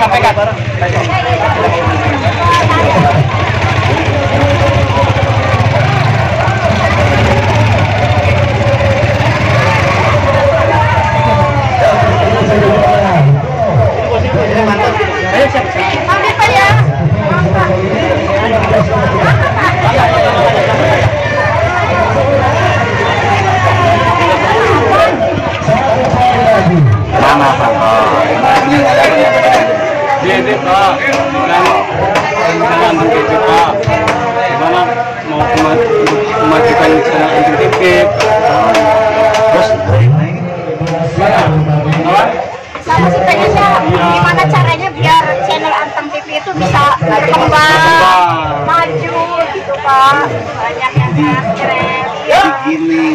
sampaikan? Berkembang, maju gitu Pak. Banyak yang subscribe. Ya.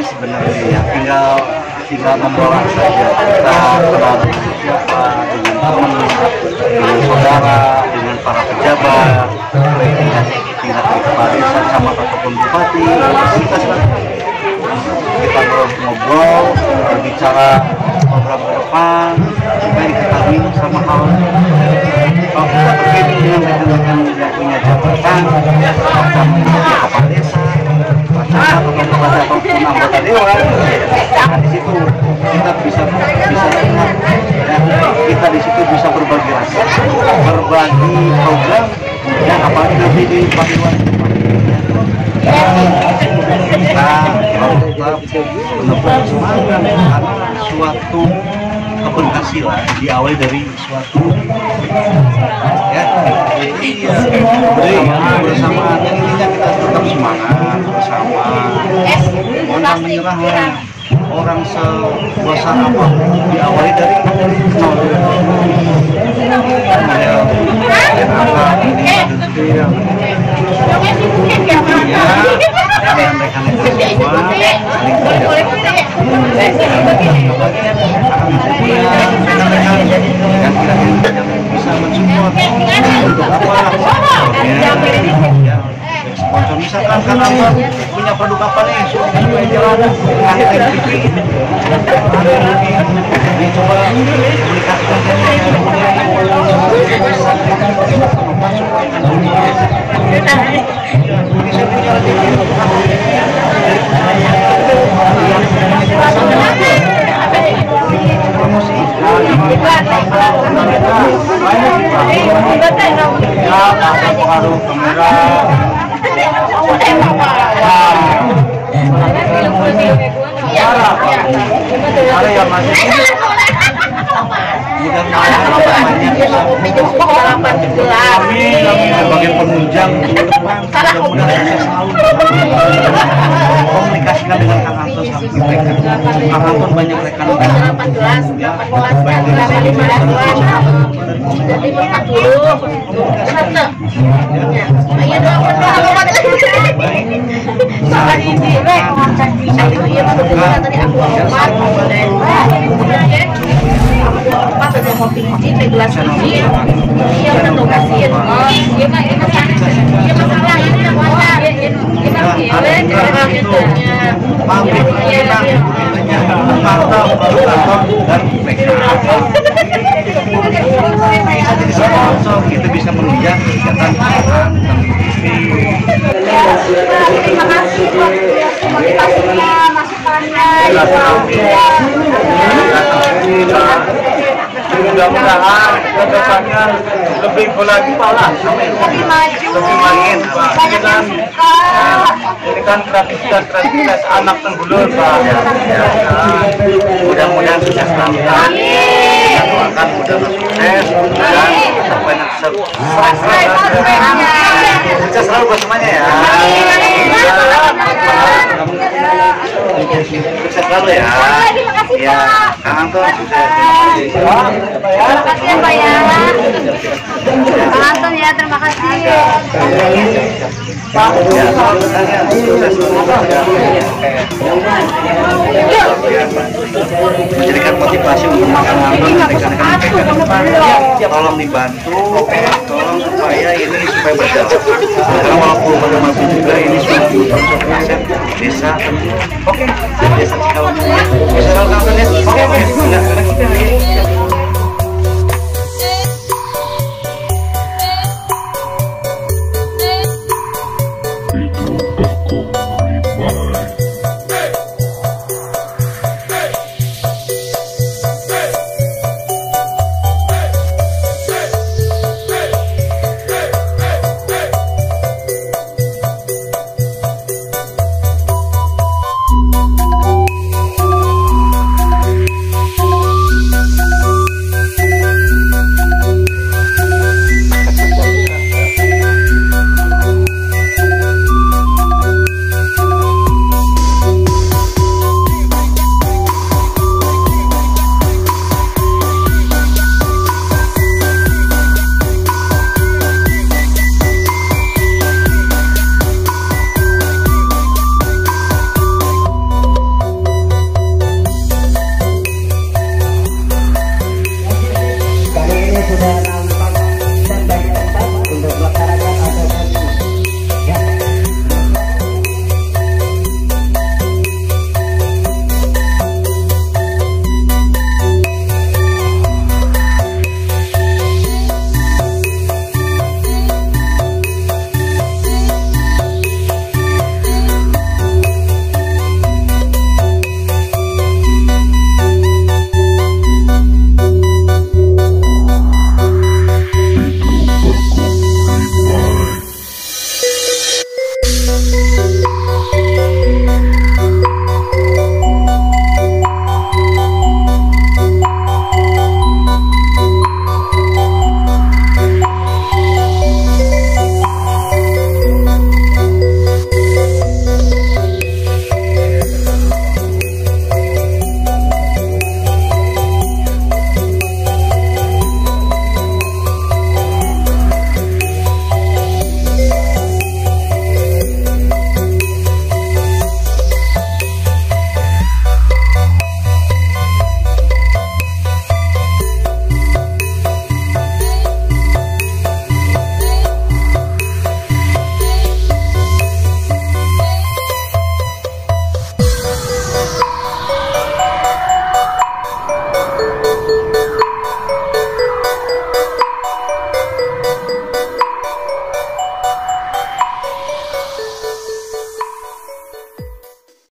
sebenarnya ya tinggal tinggal membawa saja kita kenal dengan siapa dengan teman dengan saudara dengan para pejabat baik tingkat tingkat kepala desa sama ataupun bupati kita selalu kita ngobrol berbicara program ke depan anggota dewan nah di situ kita bisa bisa lihat dan kita di situ bisa berbagi rasa berbagi program yang apalagi nanti di panggilan kita tetap benar-benar semangat karena suatu keberhasilan diawali dari suatu ya iya. Bersama bersama yang intinya kita tetap semangat bersama orang menyerah orang sebesar apa pun diawali dari akhir TV dicoba komunikasikan pengaruh kamera ada bisa kami sebagai penunjang komunikasikan dengan Kang Anton mereka Kang banyak ya baik dari pabrik kita. dan bisa jadi sponsor kita bisa menunjang kegiatan Terima kasih buat motivasinya, masukannya. Mudah-mudahan ke depannya lebih lagi Pak lah. Lebih maju, Lebih makin Pak. banyak yang suka. Ini kan kreativitas kreativitas anak tenggulur Pak. mudah-mudahan sukses selalu doakan mudah-mudahan sukses dan banyak sukses selalu buat semuanya ya sukses selalu ya kasih Ya, juga terima kasih. Ya Pak ya. Pak Anton ya, terima kasih. Ya, semoga menjadikan motivasi untuk ke depan. Tolong dibantu, tolong supaya ini supaya berjalan. Karena walaupun masih juga ini sudah 70% desa. Oke, desa Cikawang なん、行くんだね。